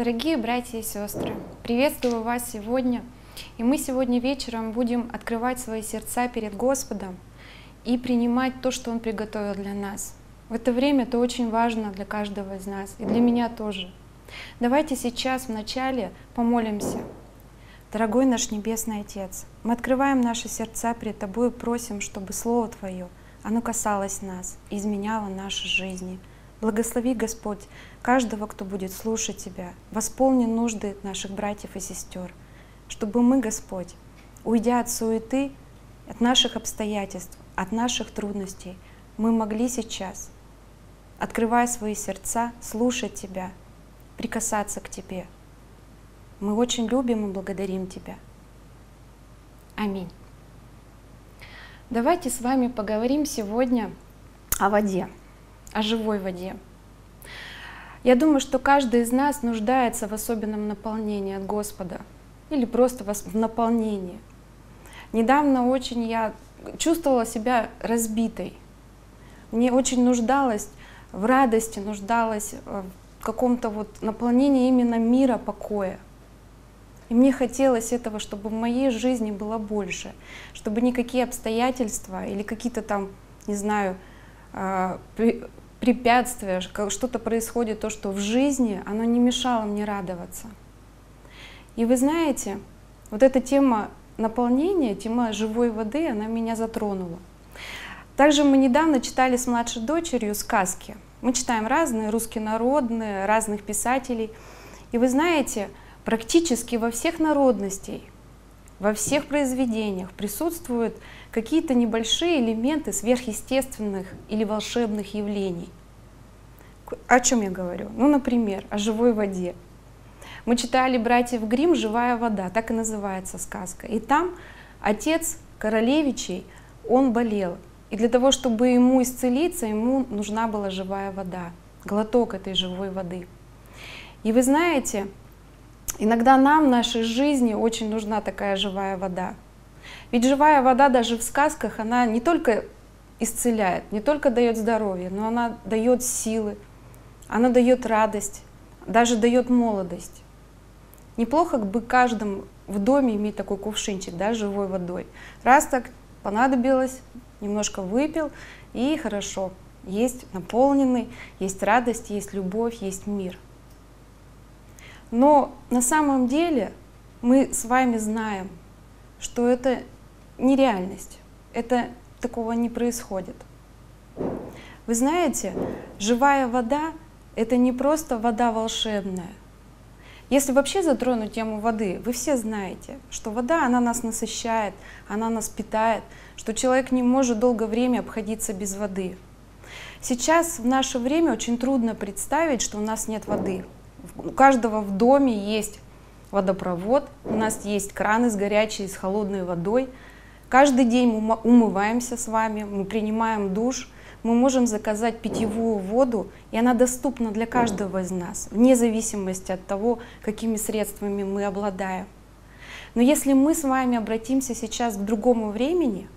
Дорогие братья и сестры, приветствую вас сегодня. И мы сегодня вечером будем открывать свои сердца перед Господом и принимать то, что Он приготовил для нас. В это время это очень важно для каждого из нас, и для меня тоже. Давайте сейчас вначале помолимся. Дорогой наш Небесный Отец, мы открываем наши сердца перед Тобой и просим, чтобы Слово Твое, оно касалось нас, изменяло наши жизни. Благослови, Господь, каждого, кто будет слушать Тебя. Восполни нужды наших братьев и сестер, чтобы мы, Господь, уйдя от суеты, от наших обстоятельств, от наших трудностей, мы могли сейчас, открывая свои сердца, слушать Тебя, прикасаться к Тебе. Мы очень любим и благодарим Тебя. Аминь. Давайте с вами поговорим сегодня о воде, о живой воде. Я думаю, что каждый из нас нуждается в особенном наполнении от Господа или просто в наполнении. Недавно очень я чувствовала себя разбитой. Мне очень нуждалась в радости, нуждалась в каком-то вот наполнении именно мира, покоя. И мне хотелось этого, чтобы в моей жизни было больше, чтобы никакие обстоятельства или какие-то там, не знаю, препятствия, что-то происходит, то, что в жизни, оно не мешало мне радоваться. И вы знаете, вот эта тема наполнения, тема живой воды, она меня затронула. Также мы недавно читали с младшей дочерью сказки. Мы читаем разные, русские народные, разных писателей. И вы знаете, практически во всех народностей, во всех произведениях присутствуют какие-то небольшие элементы сверхъестественных или волшебных явлений. О чем я говорю? Ну, например, о живой воде. Мы читали «Братьев Грим. Живая вода», так и называется сказка. И там отец королевичей, он болел. И для того, чтобы ему исцелиться, ему нужна была живая вода, глоток этой живой воды. И вы знаете, иногда нам в нашей жизни очень нужна такая живая вода. Ведь живая вода даже в сказках, она не только исцеляет, не только дает здоровье, но она дает силы, она дает радость, даже дает молодость. Неплохо бы каждому в доме иметь такой кувшинчик, да, живой водой. Раз так понадобилось, немножко выпил, и хорошо. Есть наполненный, есть радость, есть любовь, есть мир. Но на самом деле мы с вами знаем, что это нереальность. Это такого не происходит. Вы знаете, живая вода — это не просто вода волшебная. Если вообще затронуть тему воды, вы все знаете, что вода, она нас насыщает, она нас питает, что человек не может долгое время обходиться без воды. Сейчас в наше время очень трудно представить, что у нас нет воды. У каждого в доме есть водопровод, у нас есть краны с горячей, с холодной водой. Каждый день мы умываемся с вами, мы принимаем душ, мы можем заказать питьевую воду, и она доступна для каждого из нас, вне зависимости от того, какими средствами мы обладаем. Но если мы с вами обратимся сейчас к другому времени,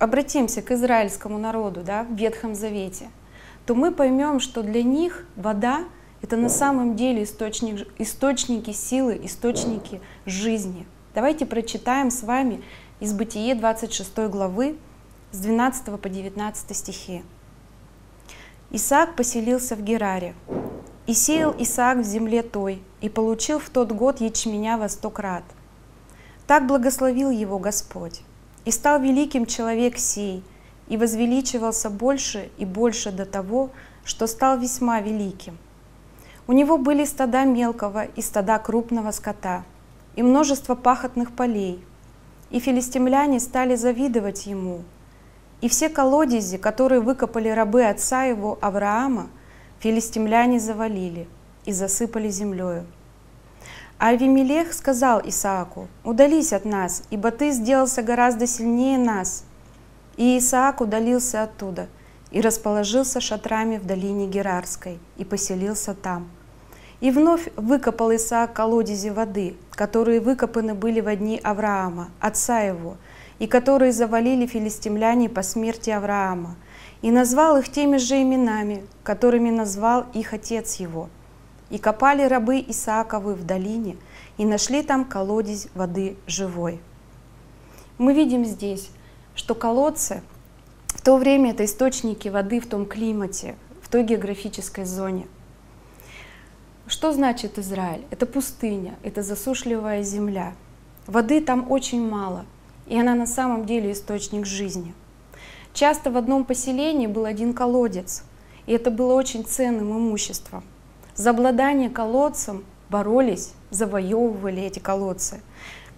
обратимся к израильскому народу да, в Ветхом Завете, то мы поймем, что для них вода это на самом деле источник, источники силы, источники жизни. Давайте прочитаем с вами из Бытие 26 главы с 12 по 19 стихи. Исаак поселился в Гераре. И сеял Исаак в земле той, и получил в тот год ячменя во сто крат. Так благословил его Господь. И стал великим человек сей, и возвеличивался больше и больше до того, что стал весьма великим – у него были стада мелкого и стада крупного скота, и множество пахотных полей. И филистимляне стали завидовать ему. И все колодези, которые выкопали рабы отца его Авраама, филистимляне завалили и засыпали землею. А Авимелех сказал Исааку, «Удались от нас, ибо ты сделался гораздо сильнее нас». И Исаак удалился оттуда и расположился шатрами в долине Герарской и поселился там – и вновь выкопал Исаак колодези воды, которые выкопаны были во дни Авраама, отца его, и которые завалили филистимляне по смерти Авраама, и назвал их теми же именами, которыми назвал их отец его. И копали рабы Исааковы в долине, и нашли там колодец воды живой. Мы видим здесь, что колодцы в то время это источники воды в том климате, в той географической зоне. Что значит Израиль? Это пустыня, это засушливая земля. Воды там очень мало, и она на самом деле источник жизни. Часто в одном поселении был один колодец, и это было очень ценным имуществом. За обладание колодцем боролись, завоевывали эти колодцы.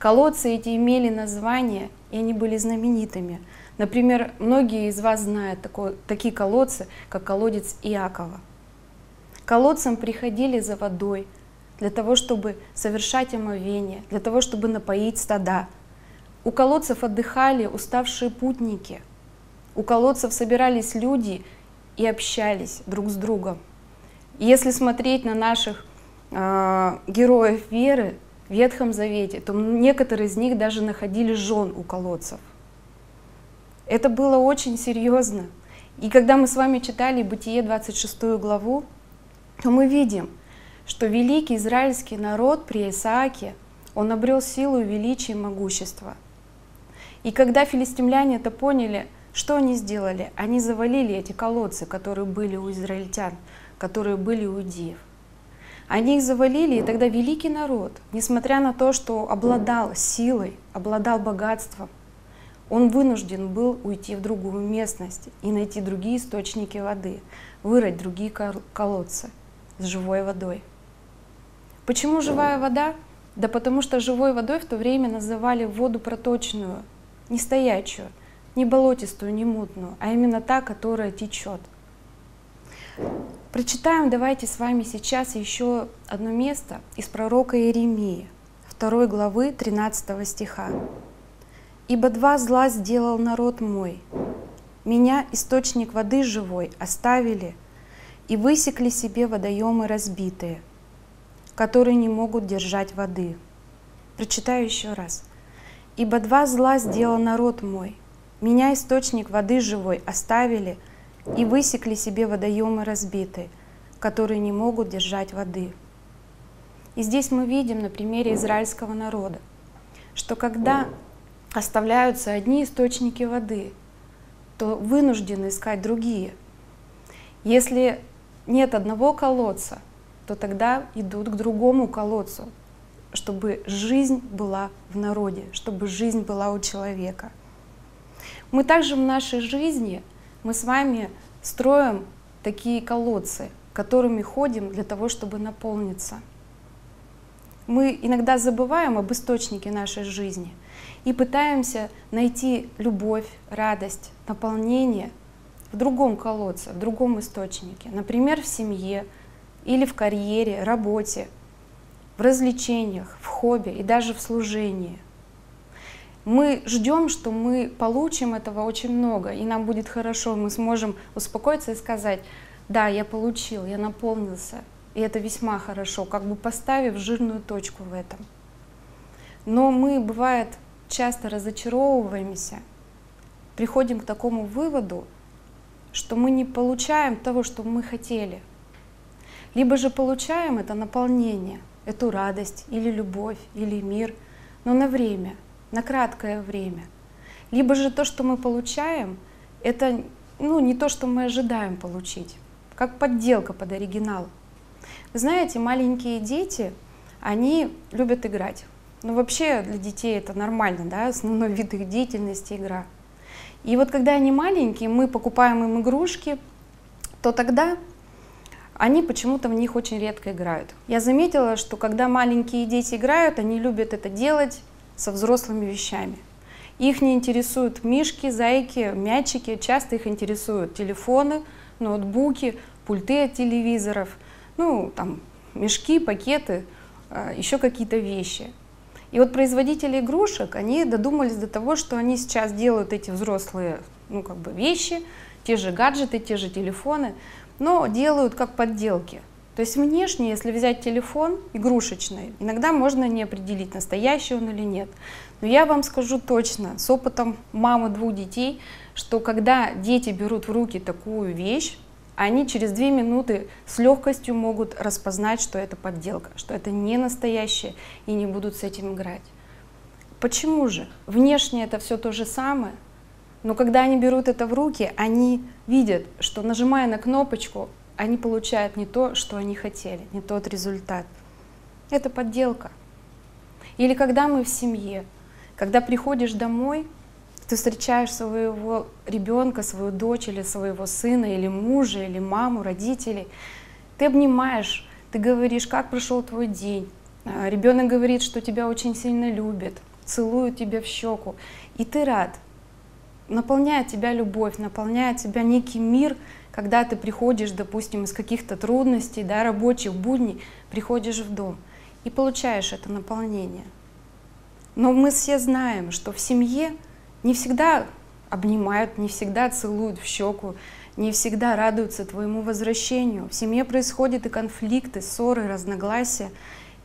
Колодцы эти имели название, и они были знаменитыми. Например, многие из вас знают такие колодцы, как колодец Иакова. Колодцам приходили за водой для того, чтобы совершать омовение, для того, чтобы напоить стада. У колодцев отдыхали уставшие путники. У колодцев собирались люди и общались друг с другом. Если смотреть на наших э, героев веры в Ветхом Завете, то некоторые из них даже находили жен у колодцев. Это было очень серьезно. И когда мы с вами читали Бытие 26 главу, то мы видим, что великий израильский народ при Исааке, он обрел силу, величие и могущество. И когда филистимляне это поняли, что они сделали? Они завалили эти колодцы, которые были у израильтян, которые были у иудеев. Они их завалили, и тогда великий народ, несмотря на то, что обладал силой, обладал богатством, он вынужден был уйти в другую местность и найти другие источники воды, вырыть другие колодцы с живой водой. Почему живая вода? Да потому что живой водой в то время называли воду проточную, не стоячую, не болотистую, не мутную, а именно та, которая течет. Прочитаем давайте с вами сейчас еще одно место из пророка Иеремии, 2 главы 13 стиха. «Ибо два зла сделал народ мой, меня, источник воды живой, оставили и высекли себе водоемы разбитые, которые не могут держать воды». Прочитаю еще раз. «Ибо два зла сделал народ мой, меня, источник воды живой, оставили – и высекли себе водоемы разбитые, которые не могут держать воды. И здесь мы видим на примере израильского народа, что когда оставляются одни источники воды, то вынуждены искать другие. Если нет одного колодца, то тогда идут к другому колодцу, чтобы жизнь была в народе, чтобы жизнь была у человека. Мы также в нашей жизни мы с вами строим такие колодцы, которыми ходим для того, чтобы наполниться. Мы иногда забываем об источнике нашей жизни и пытаемся найти любовь, радость, наполнение в другом колодце, в другом источнике, например, в семье или в карьере, работе, в развлечениях, в хобби и даже в служении – мы ждем, что мы получим этого очень много, и нам будет хорошо, мы сможем успокоиться и сказать, да, я получил, я наполнился, и это весьма хорошо, как бы поставив жирную точку в этом. Но мы, бывает, часто разочаровываемся, приходим к такому выводу, что мы не получаем того, что мы хотели. Либо же получаем это наполнение, эту радость или любовь, или мир, но на время – на краткое время. Либо же то, что мы получаем, это ну, не то, что мы ожидаем получить, как подделка под оригинал. Вы знаете, маленькие дети, они любят играть. Ну, вообще для детей это нормально, да, основной вид их деятельности — игра. И вот когда они маленькие, мы покупаем им игрушки, то тогда они почему-то в них очень редко играют. Я заметила, что когда маленькие дети играют, они любят это делать со взрослыми вещами. Их не интересуют мишки, зайки, мячики, часто их интересуют телефоны, ноутбуки, пульты от телевизоров, ну, там, мешки, пакеты, а, еще какие-то вещи. И вот производители игрушек, они додумались до того, что они сейчас делают эти взрослые, ну, как бы вещи, те же гаджеты, те же телефоны, но делают как подделки. То есть внешне, если взять телефон игрушечный, иногда можно не определить, настоящий он или нет. Но я вам скажу точно, с опытом мамы двух детей, что когда дети берут в руки такую вещь, они через две минуты с легкостью могут распознать, что это подделка, что это не настоящее, и не будут с этим играть. Почему же? Внешне это все то же самое, но когда они берут это в руки, они видят, что нажимая на кнопочку, они получают не то, что они хотели, не тот результат. Это подделка. Или когда мы в семье, когда приходишь домой, ты встречаешь своего ребенка, свою дочь или своего сына, или мужа, или маму, родителей, ты обнимаешь, ты говоришь, как прошел твой день. А, Ребенок говорит, что тебя очень сильно любит, целует тебя в щеку, и ты рад. Наполняет тебя любовь, наполняет тебя некий мир, когда ты приходишь, допустим, из каких-то трудностей, да, рабочих будней, приходишь в дом и получаешь это наполнение. Но мы все знаем, что в семье не всегда обнимают, не всегда целуют в щеку, не всегда радуются твоему возвращению. В семье происходят и конфликты, ссоры, разногласия.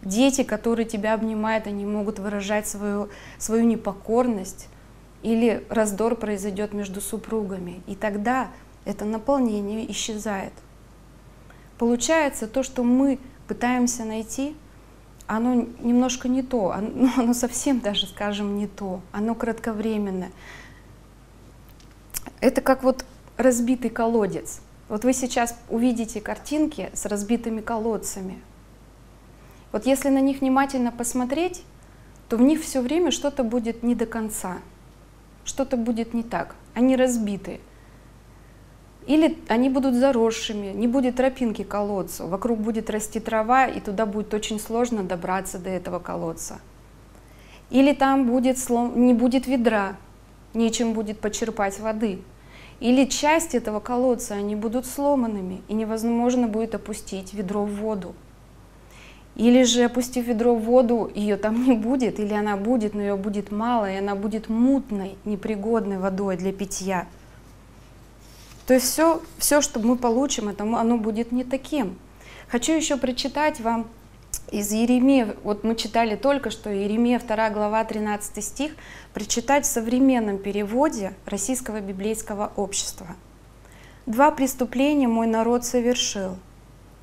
Дети, которые тебя обнимают, они могут выражать свою, свою непокорность. Или раздор произойдет между супругами. И тогда это наполнение исчезает. Получается, то, что мы пытаемся найти, оно немножко не то, оно, ну, оно совсем даже, скажем, не то, оно кратковременное. Это как вот разбитый колодец. Вот вы сейчас увидите картинки с разбитыми колодцами. Вот если на них внимательно посмотреть, то в них все время что-то будет не до конца, что-то будет не так, они разбиты. Или они будут заросшими, не будет тропинки колодцу, вокруг будет расти трава, и туда будет очень сложно добраться до этого колодца. Или там будет слом, не будет ведра, нечем будет почерпать воды. Или часть этого колодца, они будут сломанными, и невозможно будет опустить ведро в воду. Или же, опустив ведро в воду, ее там не будет, или она будет, но ее будет мало, и она будет мутной, непригодной водой для питья. То есть все, все, что мы получим, это, оно будет не таким. Хочу еще прочитать вам из Еремея, вот мы читали только что Еремея 2 глава 13 стих, прочитать в современном переводе Российского библейского общества. «Два преступления мой народ совершил.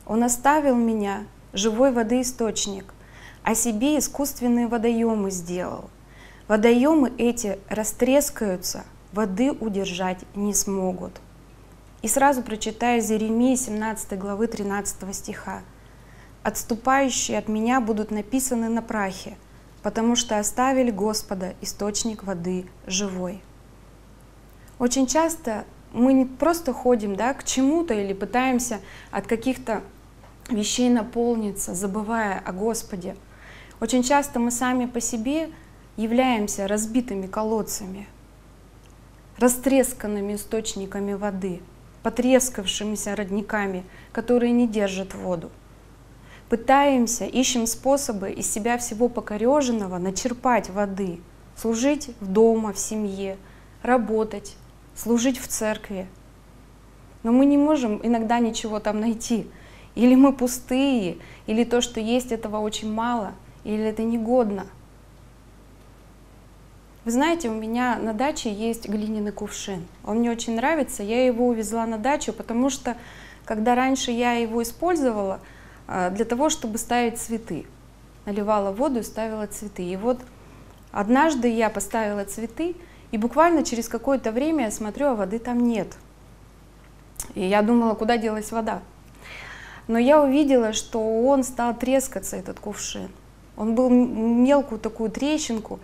Он оставил меня, живой воды источник, а себе искусственные водоемы сделал. Водоемы эти растрескаются, воды удержать не смогут». И сразу прочитаю из Иеремии 17 главы 13 стиха. «Отступающие от меня будут написаны на прахе, потому что оставили Господа, источник воды живой». Очень часто мы не просто ходим да, к чему-то или пытаемся от каких-то вещей наполниться, забывая о Господе. Очень часто мы сами по себе являемся разбитыми колодцами, растресканными источниками воды – потрескавшимися родниками, которые не держат воду. Пытаемся, ищем способы из себя всего покореженного начерпать воды, служить в дома, в семье, работать, служить в церкви. Но мы не можем иногда ничего там найти. Или мы пустые, или то, что есть, этого очень мало, или это негодно. Вы знаете, у меня на даче есть глиняный кувшин. Он мне очень нравится. Я его увезла на дачу, потому что когда раньше я его использовала а, для того, чтобы ставить цветы, наливала воду и ставила цветы. И вот однажды я поставила цветы, и буквально через какое-то время я смотрю, а воды там нет. И я думала, куда делась вода. Но я увидела, что он стал трескаться, этот кувшин. Он был мелкую такую трещинку.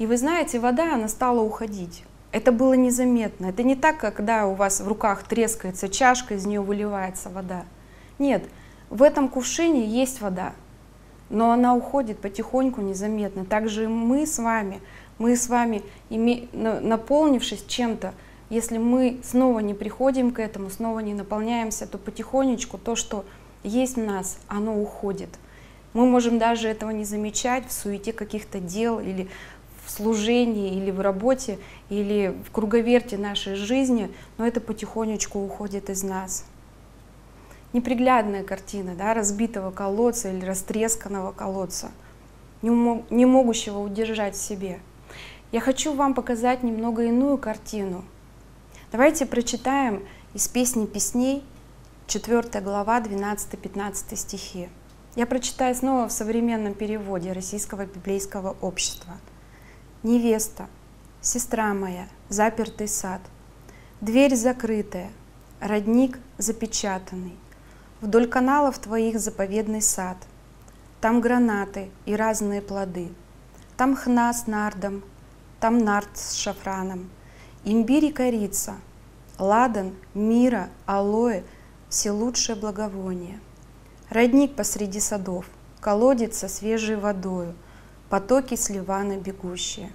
И вы знаете, вода, она стала уходить. Это было незаметно. Это не так, когда у вас в руках трескается чашка, из нее выливается вода. Нет, в этом кувшине есть вода, но она уходит потихоньку, незаметно. Также мы с вами, мы с вами, наполнившись чем-то, если мы снова не приходим к этому, снова не наполняемся, то потихонечку то, что есть в нас, оно уходит. Мы можем даже этого не замечать в суете каких-то дел или в служении или в работе, или в круговерте нашей жизни, но это потихонечку уходит из нас. Неприглядная картина да, разбитого колодца или растресканного колодца, не, мог, не могущего удержать в себе. Я хочу вам показать немного иную картину. Давайте прочитаем из песни песней 4 глава, 12-15 стихи. Я прочитаю снова в современном переводе Российского библейского общества. «Невеста, сестра моя, запертый сад, дверь закрытая, родник запечатанный, вдоль каналов твоих заповедный сад, там гранаты и разные плоды, там хна с нардом, там нард с шафраном, имбирь и корица, ладан, мира, алоэ, все лучшее благовоние. Родник посреди садов, колодец со свежей водою, потоки с ливана бегущие.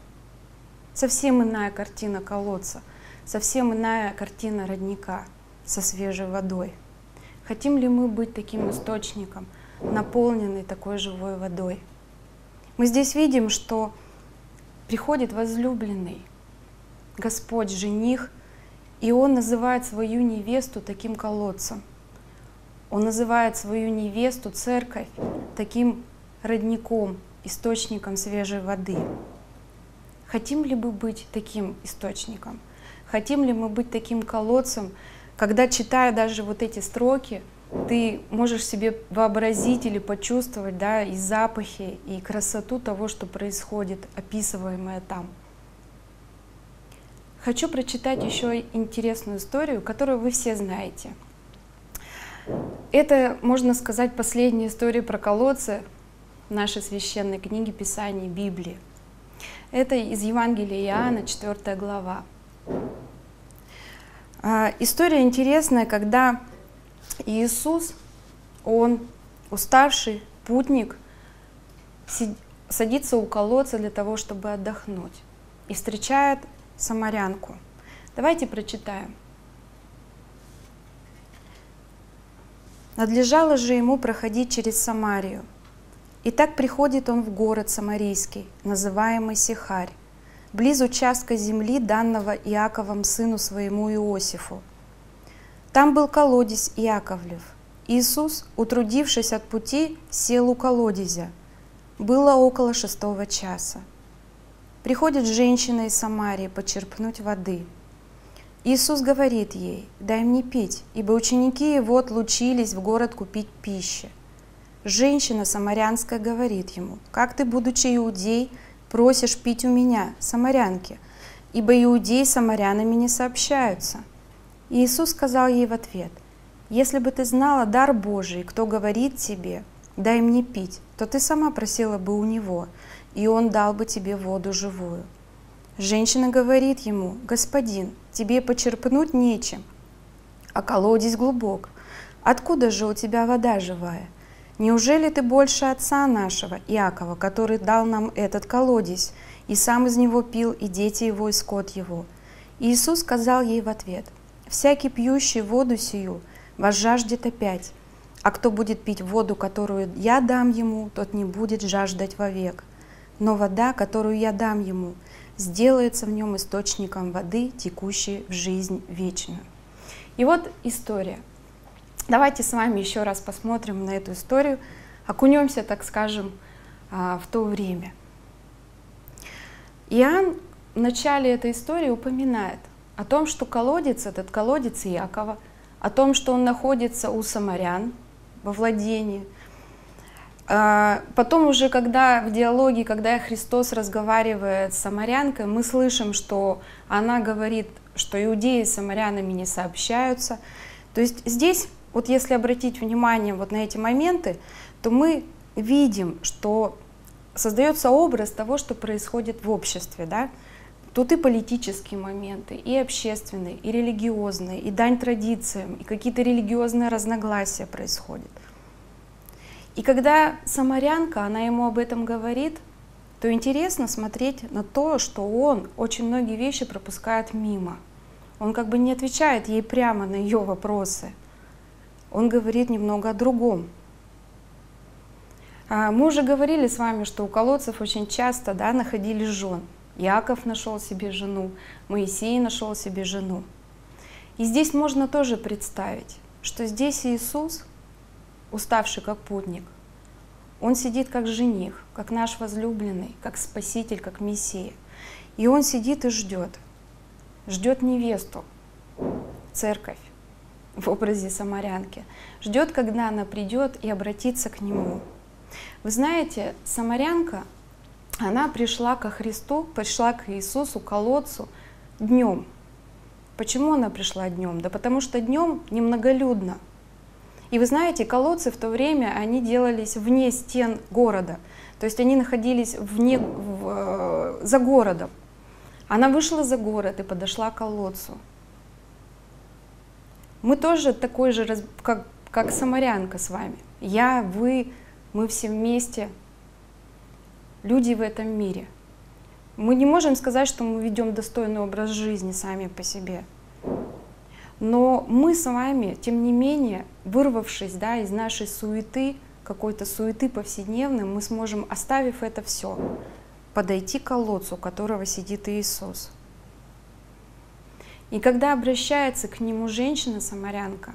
Совсем иная картина колодца, совсем иная картина родника со свежей водой. Хотим ли мы быть таким источником, наполненный такой живой водой? Мы здесь видим, что приходит возлюбленный, Господь, жених, и он называет свою невесту таким колодцем. Он называет свою невесту, церковь, таким родником, источником свежей воды. Хотим ли мы быть таким источником? Хотим ли мы быть таким колодцем, когда, читая даже вот эти строки, ты можешь себе вообразить или почувствовать да, и запахи, и красоту того, что происходит, описываемое там. Хочу прочитать еще интересную историю, которую вы все знаете. Это, можно сказать, последняя история про колодцы нашей священной книги Писания Библии. Это из Евангелия Иоанна, 4 глава. А, история интересная, когда Иисус, он уставший путник, садится у колодца для того, чтобы отдохнуть, и встречает самарянку. Давайте прочитаем. Надлежало же ему проходить через Самарию. И так приходит он в город Самарийский, называемый Сихарь, близ участка земли, данного Иаковом сыну своему Иосифу. Там был колодец Иаковлев. Иисус, утрудившись от пути, сел у колодезя. Было около шестого часа. Приходит женщина из Самарии почерпнуть воды. Иисус говорит ей, дай мне пить, ибо ученики его отлучились в город купить пищи. Женщина самарянская говорит ему, как ты, будучи иудей, просишь пить у меня, самарянки, ибо иудеи самарянами не сообщаются. Иисус сказал ей в ответ, если бы ты знала дар Божий, кто говорит тебе, дай мне пить, то ты сама просила бы у него, и он дал бы тебе воду живую. Женщина говорит ему, господин, тебе почерпнуть нечем, а колодец глубок. Откуда же у тебя вода живая? Неужели ты больше отца нашего, Иакова, который дал нам этот колодец, и сам из него пил, и дети его, и скот его? Иисус сказал ей в ответ, «Всякий пьющий воду сию возжаждет опять, а кто будет пить воду, которую я дам ему, тот не будет жаждать вовек. Но вода, которую я дам ему, сделается в нем источником воды, текущей в жизнь вечную». И вот история – Давайте с вами еще раз посмотрим на эту историю, окунемся, так скажем, а, в то время. Иоанн в начале этой истории упоминает о том, что колодец, этот колодец Иакова, о том, что он находится у самарян во владении. А, потом уже, когда в диалоге, когда Христос разговаривает с самарянкой, мы слышим, что она говорит, что иудеи с самарянами не сообщаются. То есть здесь вот если обратить внимание вот на эти моменты, то мы видим, что создается образ того, что происходит в обществе. Да? Тут и политические моменты, и общественные, и религиозные, и дань традициям, и какие-то религиозные разногласия происходят. И когда самарянка, она ему об этом говорит, то интересно смотреть на то, что он очень многие вещи пропускает мимо. Он как бы не отвечает ей прямо на ее вопросы – он говорит немного о другом. А, мы уже говорили с вами, что у колодцев очень часто да, находили жен. Яков нашел себе жену, Моисей нашел себе жену. И здесь можно тоже представить, что здесь Иисус, уставший как путник, он сидит как жених, как наш возлюбленный, как спаситель, как мессия. И он сидит и ждет, ждет невесту, церковь. В образе самарянки, ждет, когда она придет и обратится к нему. Вы знаете, самарянка, она пришла ко Христу, пришла к Иисусу, колодцу днем. Почему она пришла днем? Да потому что днем немноголюдно. И вы знаете, колодцы в то время, они делались вне стен города. То есть они находились вне, в, э, за городом. Она вышла за город и подошла к колодцу. Мы тоже такой же, как, как самарянка с вами. Я, вы, мы все вместе люди в этом мире. Мы не можем сказать, что мы ведем достойный образ жизни сами по себе. Но мы с вами, тем не менее, вырвавшись да, из нашей суеты, какой-то суеты повседневной, мы сможем, оставив это все, подойти к колодцу, у которого сидит Иисус. И когда обращается к нему женщина-самарянка,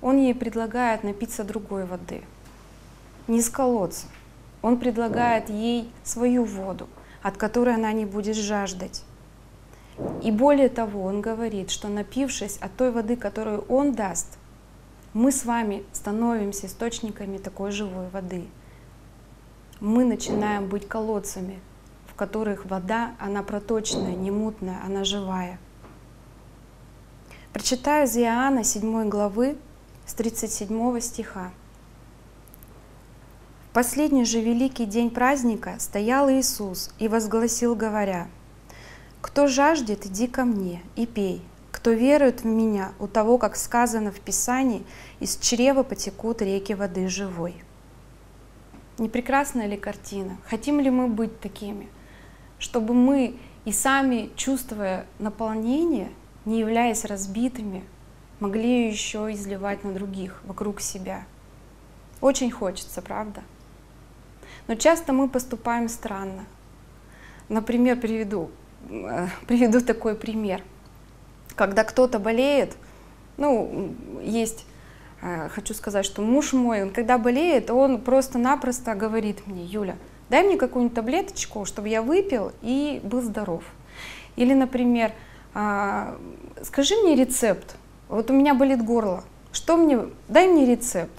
он ей предлагает напиться другой воды, не из колодца. Он предлагает ей свою воду, от которой она не будет жаждать. И более того, он говорит, что напившись от той воды, которую он даст, мы с вами становимся источниками такой живой воды. Мы начинаем быть колодцами, в которых вода, она проточная, не мутная, она живая. Прочитаю из Иоанна 7 главы с 37 стиха. В последний же великий день праздника стоял Иисус и возгласил, говоря, «Кто жаждет, иди ко мне и пей. Кто верует в Меня, у того, как сказано в Писании, из чрева потекут реки воды живой». Не прекрасная ли картина? Хотим ли мы быть такими? Чтобы мы и сами, чувствуя наполнение, не являясь разбитыми, могли еще изливать на других, вокруг себя. Очень хочется, правда? Но часто мы поступаем странно. Например, приведу, э, приведу такой пример. Когда кто-то болеет, ну, есть, э, хочу сказать, что муж мой, он когда болеет, он просто-напросто говорит мне, Юля, дай мне какую-нибудь таблеточку, чтобы я выпил и был здоров. Или, например, «А, скажи мне рецепт, вот у меня болит горло, что мне, дай мне рецепт.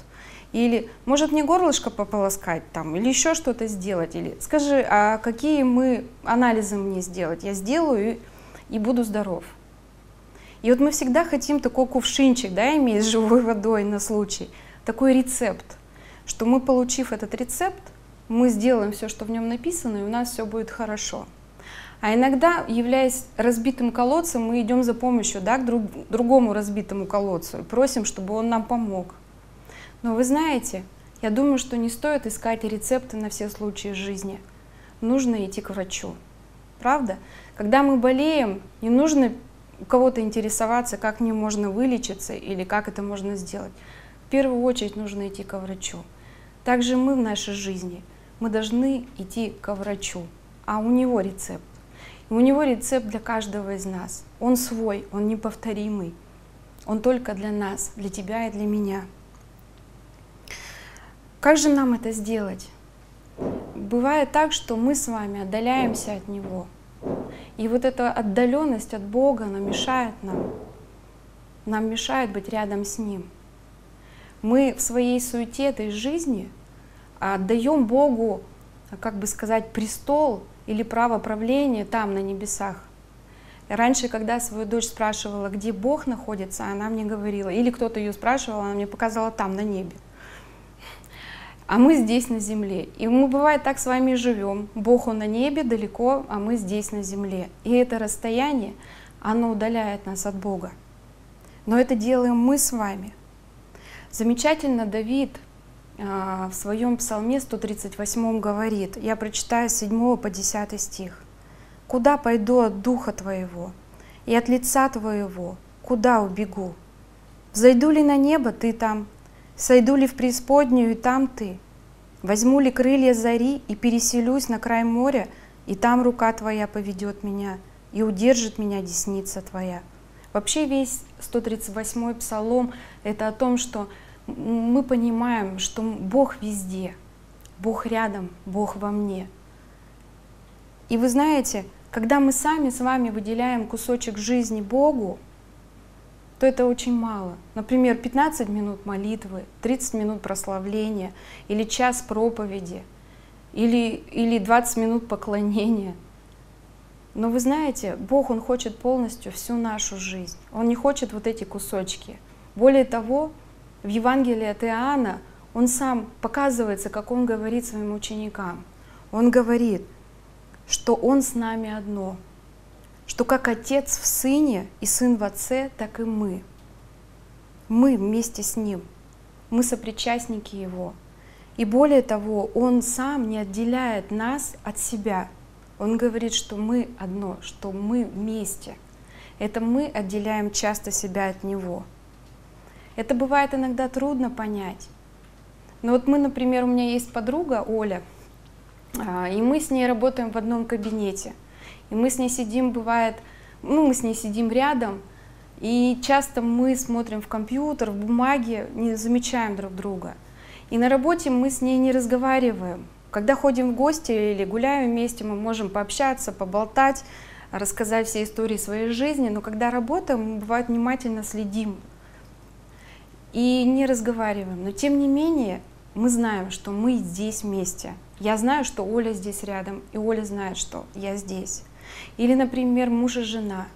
Или может мне горлышко пополоскать там, или еще что-то сделать. Или скажи, а какие мы анализы мне сделать? Я сделаю и, и буду здоров. И вот мы всегда хотим такой кувшинчик, да, иметь с живой водой на случай, такой рецепт, что мы, получив этот рецепт, мы сделаем все, что в нем написано, и у нас все будет хорошо. А иногда, являясь разбитым колодцем, мы идем за помощью да, к друг, другому разбитому колодцу и просим, чтобы он нам помог. Но вы знаете, я думаю, что не стоит искать рецепты на все случаи жизни. Нужно идти к врачу. Правда? Когда мы болеем, не нужно у кого-то интересоваться, как мне можно вылечиться или как это можно сделать. В первую очередь нужно идти к врачу. Также мы в нашей жизни, мы должны идти к врачу, а у него рецепт. У него рецепт для каждого из нас. Он свой, он неповторимый. Он только для нас, для тебя и для меня. Как же нам это сделать? Бывает так, что мы с вами отдаляемся от Него. И вот эта отдаленность от Бога, она мешает нам. Нам мешает быть рядом с Ним. Мы в своей суете этой жизни отдаем Богу, как бы сказать, престол или право правления там, на небесах. Раньше, когда свою дочь спрашивала, где Бог находится, она мне говорила, или кто-то ее спрашивал, она мне показала там, на небе а мы здесь на земле. И мы, бывает, так с вами живем. Бог, Он на небе далеко, а мы здесь на земле. И это расстояние, оно удаляет нас от Бога. Но это делаем мы с вами. Замечательно Давид в своем псалме 138 говорит, я прочитаю с 7 по 10 стих. «Куда пойду от Духа Твоего и от лица Твоего? Куда убегу? Взойду ли на небо, Ты там, Сойду ли в преисподнюю, и там ты? Возьму ли крылья зари и переселюсь на край моря, и там рука твоя поведет меня, и удержит меня десница твоя. Вообще весь 138-й псалом — это о том, что мы понимаем, что Бог везде, Бог рядом, Бог во мне. И вы знаете, когда мы сами с вами выделяем кусочек жизни Богу, то это очень мало. Например, 15 минут молитвы, 30 минут прославления, или час проповеди, или, или 20 минут поклонения. Но вы знаете, Бог, Он хочет полностью всю нашу жизнь. Он не хочет вот эти кусочки. Более того, в Евангелии от Иоанна Он сам показывается, как Он говорит своим ученикам. Он говорит, что Он с нами одно, что как Отец в Сыне и Сын в Отце, так и мы. Мы вместе с Ним, мы сопричастники Его. И более того, Он сам не отделяет нас от себя – он говорит, что мы одно, что мы вместе. Это мы отделяем часто себя от Него. Это бывает иногда трудно понять. Но вот мы, например, у меня есть подруга Оля, а, и мы с ней работаем в одном кабинете. И мы с ней сидим, бывает, ну, мы с ней сидим рядом, и часто мы смотрим в компьютер, в бумаге, не замечаем друг друга. И на работе мы с ней не разговариваем. Когда ходим в гости или гуляем вместе, мы можем пообщаться, поболтать, рассказать все истории своей жизни, но когда работаем, мы бывает внимательно следим и не разговариваем. Но тем не менее, мы знаем, что мы здесь вместе. Я знаю, что Оля здесь рядом, и Оля знает, что я здесь. Или, например, муж и жена.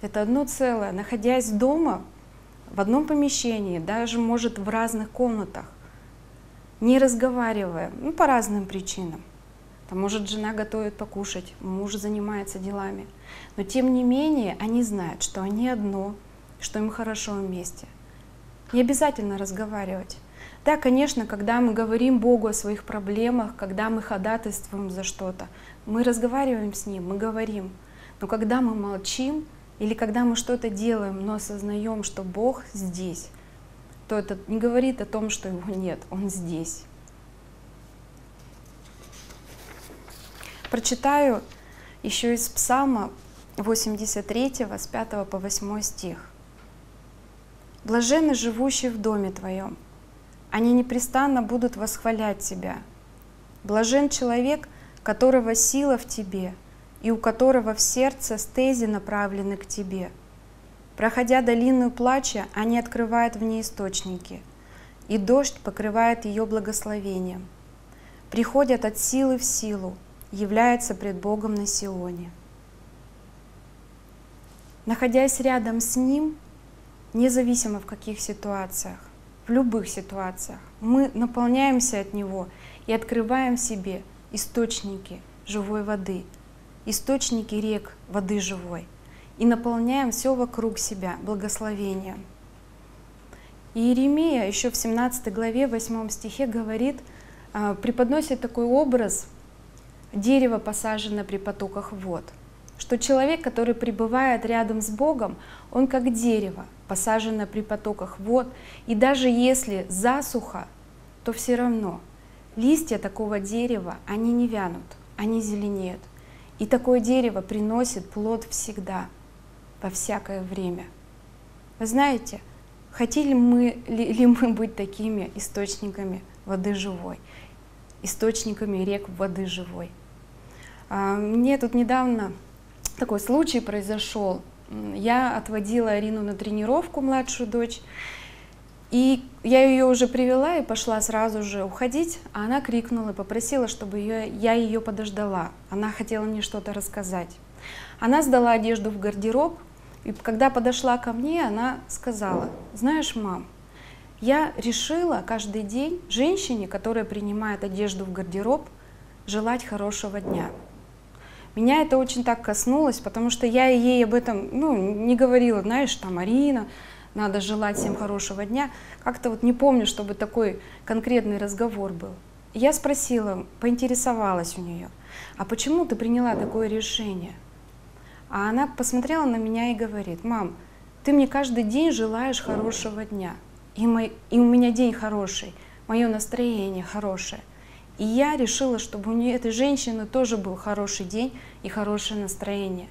Это одно целое. Находясь дома, в одном помещении, даже, может, в разных комнатах, не разговаривая, ну, по разным причинам. Там, может, жена готовит покушать, муж занимается делами. Но тем не менее, они знают, что они одно, что им хорошо вместе. Не обязательно разговаривать. Да, конечно, когда мы говорим Богу о своих проблемах, когда мы ходатайствуем за что-то, мы разговариваем с Ним, мы говорим. Но когда мы молчим или когда мы что-то делаем, но осознаем, что Бог здесь, то это не говорит о том, что его нет, он здесь. Прочитаю еще из Псалма 83, с 5 по 8 стих. «Блаженны живущие в доме Твоем, они непрестанно будут восхвалять Тебя. Блажен человек, которого сила в Тебе, и у которого в сердце стези направлены к Тебе – Проходя долину плача, они открывают в ней источники, и дождь покрывает ее благословением. Приходят от силы в силу, являются пред Богом на Сионе. Находясь рядом с Ним, независимо в каких ситуациях, в любых ситуациях, мы наполняемся от Него и открываем в себе источники живой воды, источники рек воды живой и наполняем все вокруг себя благословением. Иеремия еще в 17 главе, 8 стихе говорит, а, преподносит такой образ дерева, посаженное при потоках вод, что человек, который пребывает рядом с Богом, он как дерево, посаженное при потоках вод, и даже если засуха, то все равно листья такого дерева, они не вянут, они зеленеют. И такое дерево приносит плод всегда – во всякое время. Вы знаете, хотели мы ли, ли мы быть такими источниками воды живой, источниками рек воды живой? А, мне тут недавно такой случай произошел. Я отводила Арину на тренировку, младшую дочь, и я ее уже привела и пошла сразу же уходить, а она крикнула попросила, чтобы ее, я ее подождала. Она хотела мне что-то рассказать. Она сдала одежду в гардероб, и когда подошла ко мне, она сказала, знаешь, мам, я решила каждый день женщине, которая принимает одежду в гардероб, желать хорошего дня. Меня это очень так коснулось, потому что я ей об этом ну, не говорила, знаешь, там, Арина, надо желать всем хорошего дня. Как-то вот не помню, чтобы такой конкретный разговор был. Я спросила, поинтересовалась у нее, а почему ты приняла такое решение? А она посмотрела на меня и говорит, мам, ты мне каждый день желаешь хорошего дня. И, мой, и у меня день хороший, мое настроение хорошее. И я решила, чтобы у нее, этой женщины тоже был хороший день и хорошее настроение.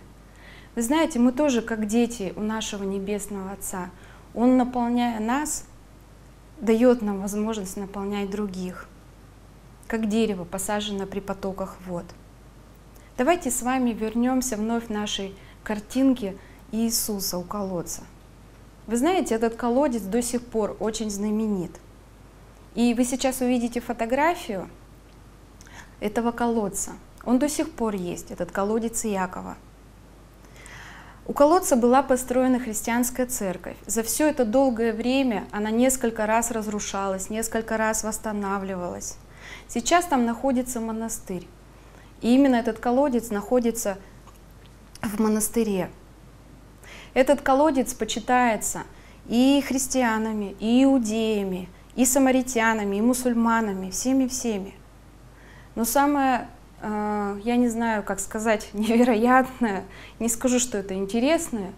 Вы знаете, мы тоже как дети у нашего Небесного Отца. Он, наполняя нас, дает нам возможность наполнять других, как дерево, посаженное при потоках вод. Давайте с вами вернемся вновь в нашей картинке Иисуса у колодца. Вы знаете, этот колодец до сих пор очень знаменит. И вы сейчас увидите фотографию этого колодца. Он до сих пор есть, этот колодец Иакова. У колодца была построена христианская церковь. За все это долгое время она несколько раз разрушалась, несколько раз восстанавливалась. Сейчас там находится монастырь. И именно этот колодец находится в монастыре. Этот колодец почитается и христианами, и иудеями, и самаритянами, и мусульманами, всеми-всеми. Но самое, э, я не знаю, как сказать, невероятное, не скажу, что это интересное,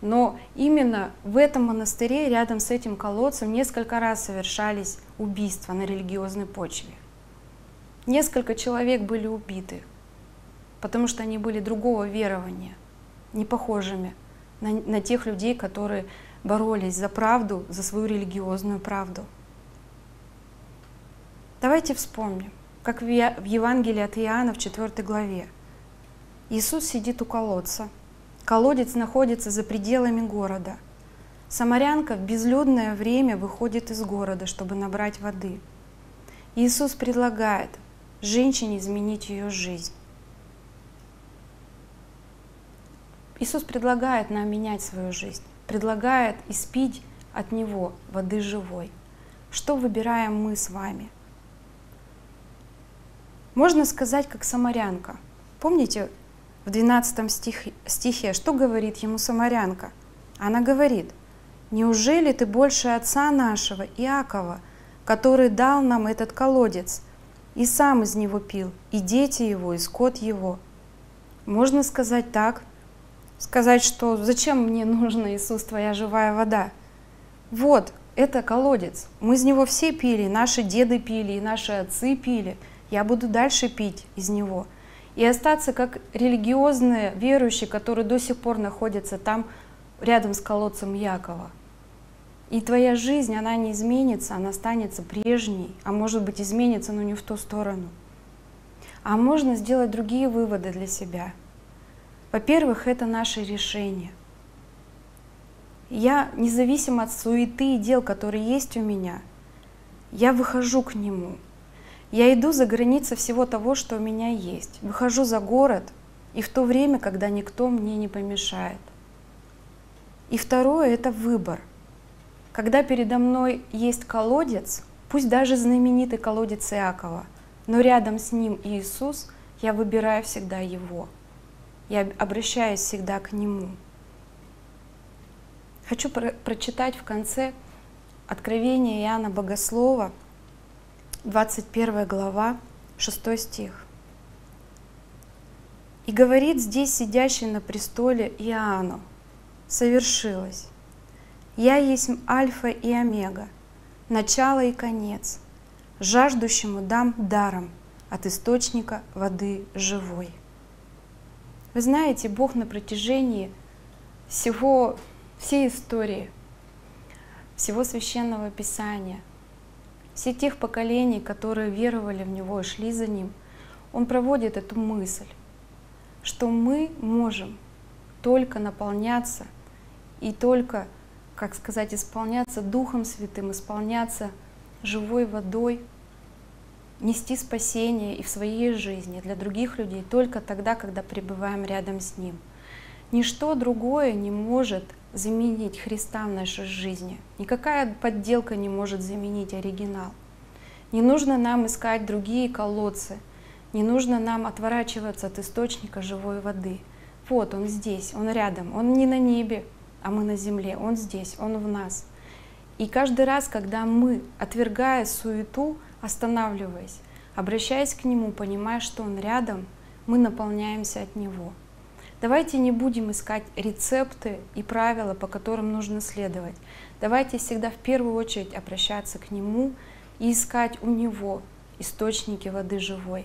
но именно в этом монастыре, рядом с этим колодцем, несколько раз совершались убийства на религиозной почве. Несколько человек были убиты, потому что они были другого верования, не похожими на, на тех людей, которые боролись за правду, за свою религиозную правду. Давайте вспомним, как в Евангелии от Иоанна в 4 главе. Иисус сидит у колодца. Колодец находится за пределами города. Самарянка в безлюдное время выходит из города, чтобы набрать воды. Иисус предлагает женщине изменить ее жизнь. Иисус предлагает нам менять свою жизнь, предлагает испить от Него воды живой. Что выбираем мы с вами? Можно сказать, как самарянка. Помните в 12 стих, стихе, что говорит ему самарянка? Она говорит, «Неужели ты больше отца нашего, Иакова, который дал нам этот колодец, и сам из него пил, и дети его, и скот его?» Можно сказать так, сказать, что зачем мне нужна, Иисус, твоя живая вода? Вот, это колодец. Мы из него все пили, наши деды пили, и наши отцы пили. Я буду дальше пить из него. И остаться как религиозные верующие, которые до сих пор находятся там, рядом с колодцем Якова. И твоя жизнь, она не изменится, она останется прежней, а может быть изменится, но не в ту сторону. А можно сделать другие выводы для себя – во-первых, это наше решение. Я, независимо от суеты и дел, которые есть у меня, я выхожу к Нему. Я иду за границы всего того, что у меня есть. Выхожу за город, и в то время, когда никто мне не помешает. И второе — это выбор. Когда передо мной есть колодец, пусть даже знаменитый колодец Иакова, но рядом с ним Иисус, я выбираю всегда Его — я обращаюсь всегда к Нему. Хочу про прочитать в конце Откровение Иоанна Богослова, 21 глава, 6 стих. «И говорит здесь сидящий на престоле Иоанну, совершилось. Я есть Альфа и Омега, начало и конец. Жаждущему дам даром от источника воды живой». Вы знаете, Бог на протяжении всего, всей истории, всего священного Писания, всех тех поколений, которые веровали в Него и шли за Ним, Он проводит эту мысль, что мы можем только наполняться и только, как сказать, исполняться Духом Святым, исполняться живой водой, нести спасение и в своей жизни, для других людей только тогда, когда пребываем рядом с Ним. Ничто другое не может заменить Христа в нашей жизни. Никакая подделка не может заменить оригинал. Не нужно нам искать другие колодцы, не нужно нам отворачиваться от источника живой воды. Вот Он здесь, Он рядом, Он не на небе, а мы на земле, Он здесь, Он в нас. И каждый раз, когда мы, отвергая суету, останавливаясь, обращаясь к Нему, понимая, что Он рядом, мы наполняемся от Него. Давайте не будем искать рецепты и правила, по которым нужно следовать. Давайте всегда в первую очередь обращаться к Нему и искать у Него источники воды живой.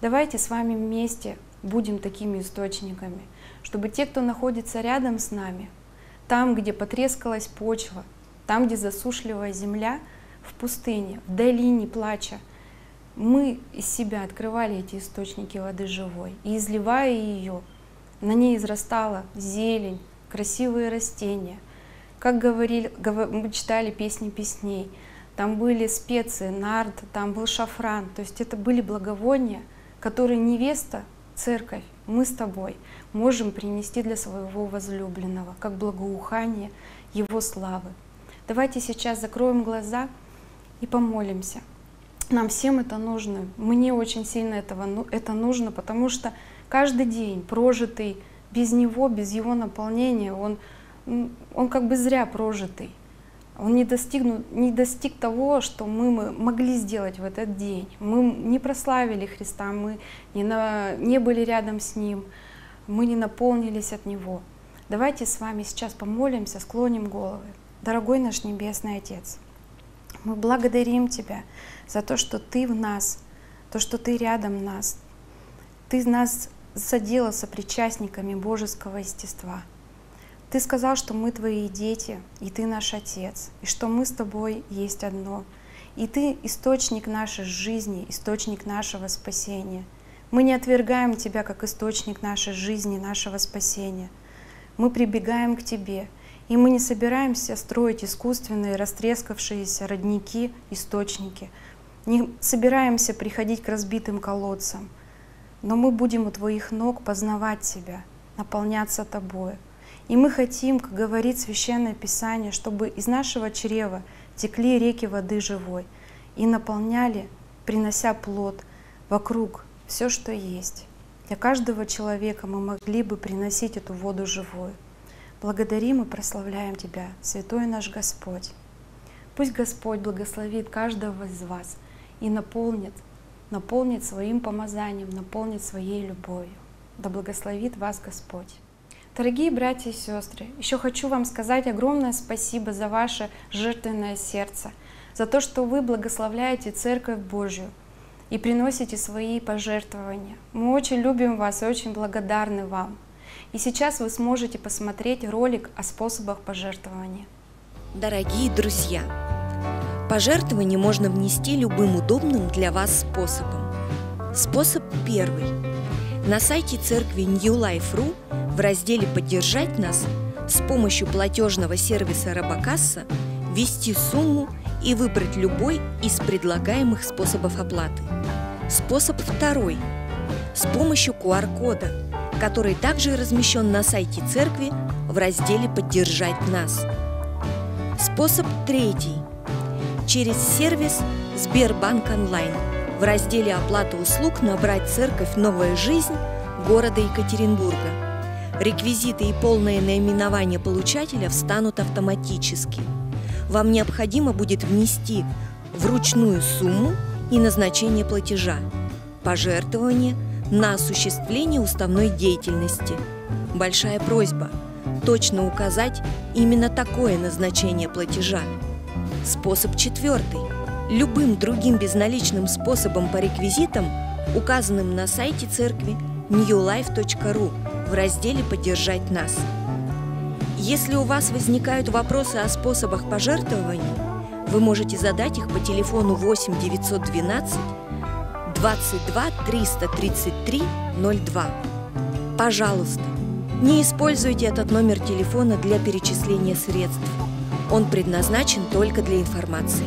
Давайте с вами вместе будем такими источниками, чтобы те, кто находится рядом с нами, там, где потрескалась почва, там, где засушливая земля, в пустыне, в долине плача, мы из себя открывали эти источники воды живой, и изливая ее, на ней израстала зелень, красивые растения, как говорили, мы читали песни песней, там были специи, нард, там был шафран, то есть это были благовония, которые невеста, церковь, мы с тобой можем принести для своего возлюбленного, как благоухание его славы. Давайте сейчас закроем глаза и помолимся. Нам всем это нужно. Мне очень сильно этого, ну, это нужно, потому что каждый день прожитый без него, без его наполнения, он, он как бы зря прожитый. Он не, достигнул, не достиг того, что мы могли сделать в этот день. Мы не прославили Христа, мы не, на, не были рядом с Ним, мы не наполнились от Него. Давайте с вами сейчас помолимся, склоним головы. Дорогой наш Небесный Отец, мы благодарим Тебя за то, что Ты в нас, то, что Ты рядом нас. Ты нас соделал сопричастниками божеского естества. Ты сказал, что мы Твои дети, и Ты наш Отец, и что мы с Тобой есть одно. И Ты источник нашей жизни, источник нашего спасения. Мы не отвергаем Тебя как источник нашей жизни, нашего спасения. Мы прибегаем к Тебе — и мы не собираемся строить искусственные растрескавшиеся родники, источники. Не собираемся приходить к разбитым колодцам. Но мы будем у Твоих ног познавать Тебя, наполняться Тобой. И мы хотим, как говорит Священное Писание, чтобы из нашего чрева текли реки воды живой и наполняли, принося плод вокруг все, что есть. Для каждого человека мы могли бы приносить эту воду живую. Благодарим и прославляем Тебя, Святой наш Господь. Пусть Господь благословит каждого из вас и наполнит, наполнит своим помазанием, наполнит своей любовью. Да благословит вас Господь. Дорогие братья и сестры, еще хочу вам сказать огромное спасибо за ваше жертвенное сердце, за то, что вы благословляете Церковь Божью и приносите свои пожертвования. Мы очень любим вас и очень благодарны вам. И сейчас вы сможете посмотреть ролик о способах пожертвования. Дорогие друзья, пожертвование можно внести любым удобным для вас способом. Способ первый. На сайте церкви New Life.ru в разделе «Поддержать нас» с помощью платежного сервиса Робокасса ввести сумму и выбрать любой из предлагаемых способов оплаты. Способ второй. С помощью QR-кода который также размещен на сайте церкви в разделе «Поддержать нас». Способ третий. Через сервис Сбербанк онлайн в разделе «Оплата услуг» набрать «Церковь. Новая жизнь» города Екатеринбурга. Реквизиты и полное наименование получателя встанут автоматически. Вам необходимо будет внести вручную сумму и назначение платежа, пожертвование – на осуществление уставной деятельности. Большая просьба – точно указать именно такое назначение платежа. Способ четвертый. Любым другим безналичным способом по реквизитам, указанным на сайте церкви newlife.ru в разделе «Поддержать нас». Если у вас возникают вопросы о способах пожертвований, вы можете задать их по телефону 8 912 22 333 02. Пожалуйста, не используйте этот номер телефона для перечисления средств. Он предназначен только для информации.